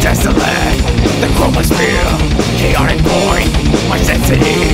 desolate. The chrome is fear, chaotic void. My sensitive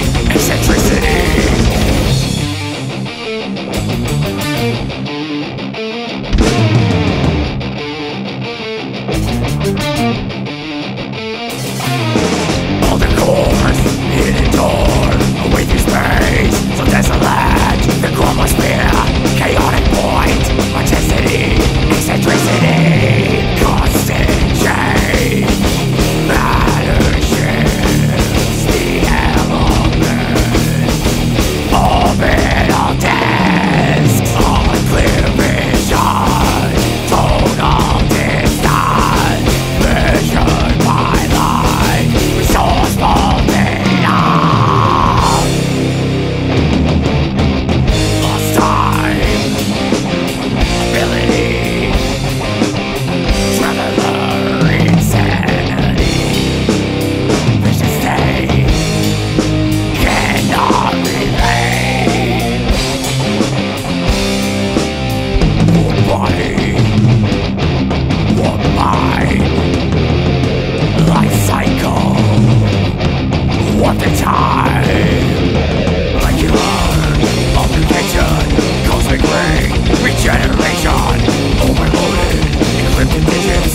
generation. Overloaded, encrypted vision